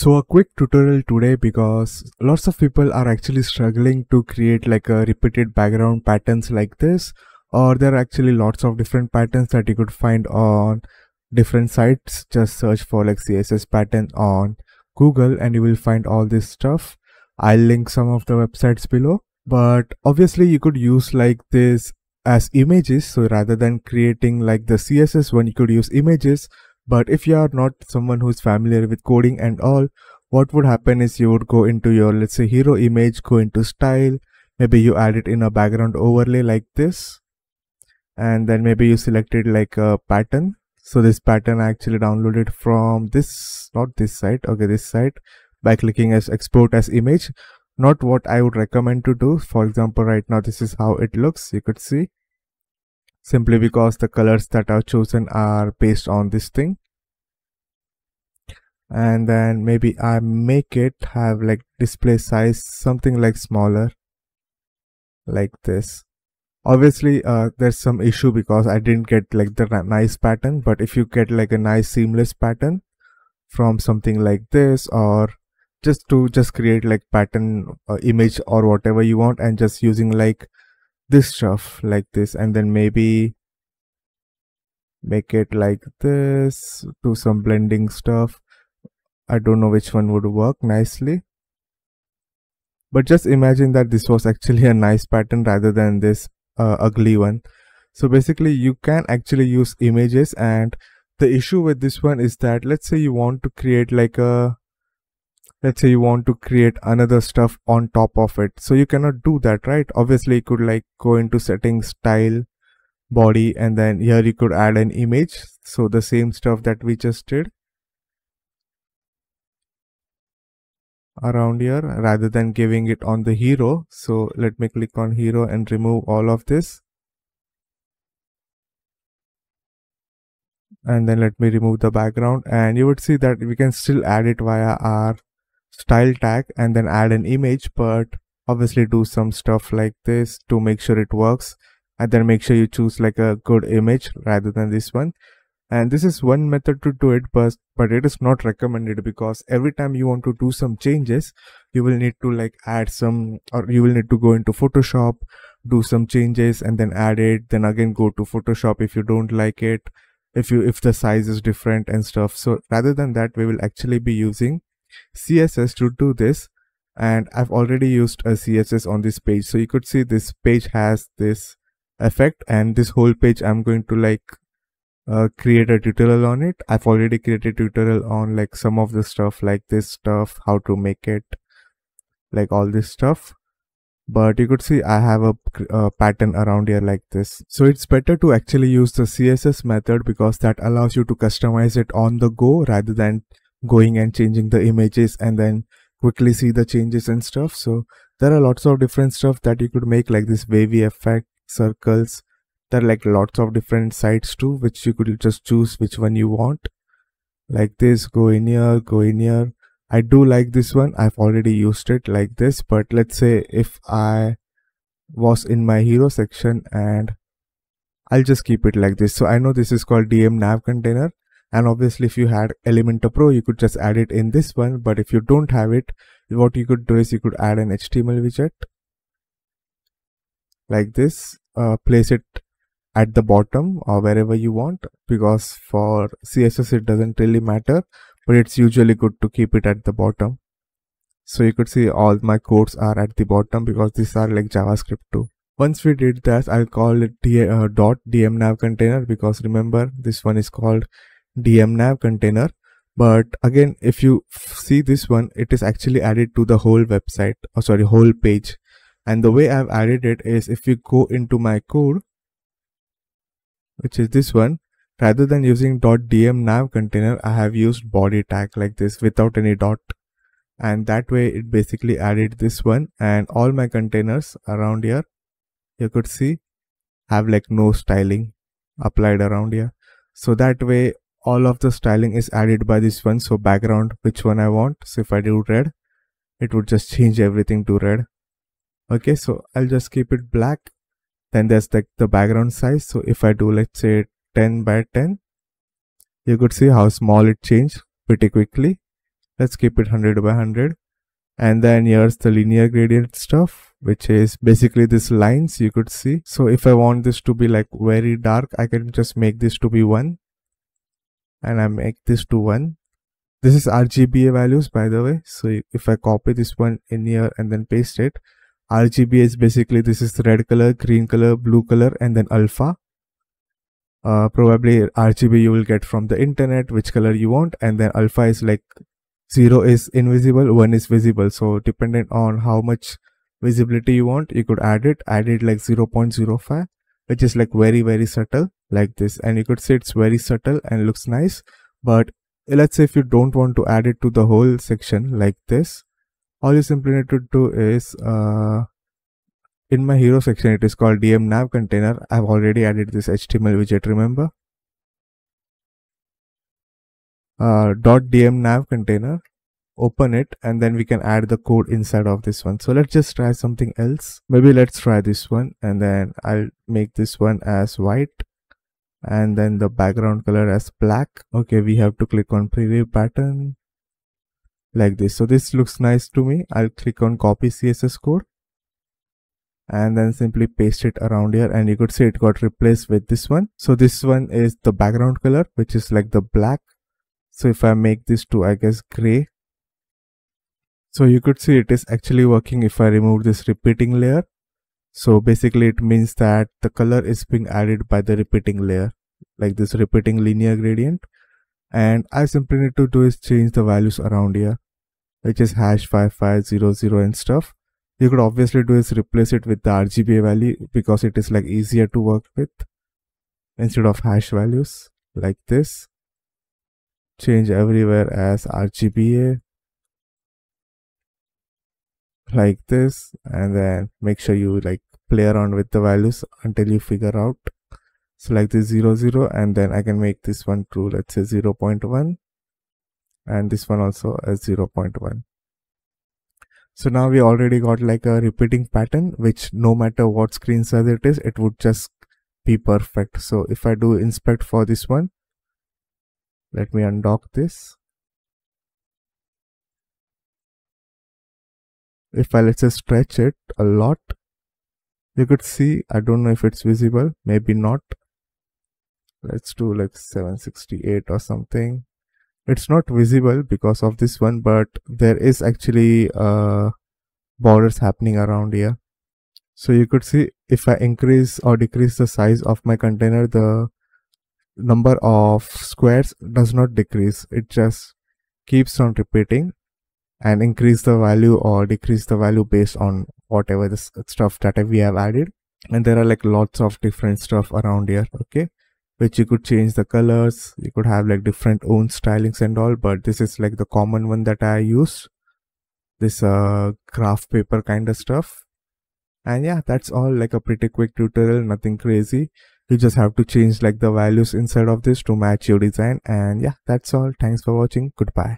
So a quick tutorial today because lots of people are actually struggling to create like a repeated background patterns like this or there are actually lots of different patterns that you could find on different sites. Just search for like css pattern on google and you will find all this stuff. I'll link some of the websites below. But obviously you could use like this as images. So rather than creating like the css one you could use images but if you are not someone who's familiar with coding and all what would happen is you would go into your let's say hero image go into style. Maybe you add it in a background overlay like this. And then maybe you selected like a pattern. So this pattern I actually downloaded from this not this site. Okay this site. By clicking as export as image. Not what I would recommend to do. For example right now this is how it looks. You could see simply because the colors that are chosen are based on this thing. And then maybe I make it have like display size something like smaller like this. Obviously uh, there's some issue because I didn't get like the nice pattern but if you get like a nice seamless pattern from something like this or just to just create like pattern uh, image or whatever you want and just using like this stuff like this and then maybe make it like this do some blending stuff. I don't know which one would work nicely. But just imagine that this was actually a nice pattern rather than this uh, ugly one. So basically you can actually use images and the issue with this one is that let's say you want to create like a let's say you want to create another stuff on top of it. So you cannot do that right? Obviously you could like go into settings style body and then here you could add an image. So the same stuff that we just did. Around here rather than giving it on the hero. So let me click on hero and remove all of this. And then let me remove the background. And you would see that we can still add it via our style tag and then add an image but obviously do some stuff like this to make sure it works. And then make sure you choose like a good image rather than this one. And this is one method to do it but but it is not recommended because every time you want to do some changes you will need to like add some or you will need to go into photoshop do some changes and then add it then again go to photoshop if you don't like it if you if the size is different and stuff. So rather than that we will actually be using css to do this and i've already used a css on this page. So you could see this page has this effect and this whole page i'm going to like uh, create a tutorial on it. I've already created a tutorial on like some of the stuff like this stuff how to make it like all this stuff. But you could see I have a, a, pattern around here like this. So it's better to actually use the CSS method because that allows you to customize it on the go rather than going and changing the images and then quickly see the changes and stuff. So there are lots of different stuff that you could make like this wavy effect, circles, there are like lots of different sites too which you could just choose which one you want. Like this go in here go in here. I do like this one. I've already used it like this but let's say if i was in my hero section and i'll just keep it like this. So i know this is called dm nav container and obviously if you had elementor pro you could just add it in this one. But if you don't have it what you could do is you could add an html widget like this. Uh, place it at the bottom or wherever you want because for css it doesn't really matter but it's usually good to keep it at the bottom. So you could see all my codes are at the bottom because these are like javascript too. Once we did that i'll call it uh, dot dmnav container because remember this one is called dmnav container. But again if you see this one it is actually added to the whole website or sorry whole page. And the way i've added it is if you go into my code which is this one rather than using dot .dm nav container I have used body tag like this without any dot. And that way it basically added this one. And all my containers around here you could see have like no styling applied around here. So that way all of the styling is added by this one. So background which one I want? So if I do red it would just change everything to red. Okay so I'll just keep it black. Then there's like the background size. So if i do let's say 10 by 10 you could see how small it changed pretty quickly. Let's keep it 100 by 100 and then here's the linear gradient stuff which is basically these lines you could see. So if i want this to be like very dark i can just make this to be one and i make this to one. This is rgba values by the way. So if i copy this one in here and then paste it rgba is basically this is red color green color blue color and then alpha. Uh, probably RGB you will get from the internet which color you want. And then alpha is like 0 is invisible 1 is visible. So dependent on how much visibility you want you could add it. Add it like 0.05 which is like very very subtle like this. And you could see it's very subtle and looks nice but let's say if you don't want to add it to the whole section like this all you simply need to do is uh, in my hero section it is called dm nav container. I've already added this html widget remember? Uh, dot dm nav container open it and then we can add the code inside of this one. So let's just try something else. Maybe let's try this one and then i'll make this one as white and then the background color as black. Okay we have to click on preview pattern like this. So this looks nice to me. I'll click on copy css code and then simply paste it around here and you could see it got replaced with this one. So this one is the background color which is like the black. So if i make this to i guess gray so you could see it is actually working if i remove this repeating layer. So basically it means that the color is being added by the repeating layer like this repeating linear gradient. And i simply need to do is change the values around here which is hash 5500 and stuff. You could obviously do is replace it with the RGBA value because it is like easier to work with instead of hash values like this. Change everywhere as RGBA like this and then make sure you like play around with the values until you figure out select this 0 0 and then I can make this one true let's say 0 0.1 and this one also as 0 0.1 so now we already got like a repeating pattern, which no matter what screen size it is, it would just be perfect. So if I do inspect for this one, let me undock this. If I let's say stretch it a lot, you could see, I don't know if it's visible, maybe not. Let's do like 768 or something. It's not visible because of this one but there is actually uh, borders happening around here. So you could see if I increase or decrease the size of my container the number of squares does not decrease. It just keeps on repeating and increase the value or decrease the value based on whatever the stuff that we have added. And there are like lots of different stuff around here okay? Which you could change the colors you could have like different own stylings and all but this is like the common one that i use. This uh graph paper kind of stuff. And yeah that's all like a pretty quick tutorial nothing crazy. You just have to change like the values inside of this to match your design. And yeah that's all. Thanks for watching. Goodbye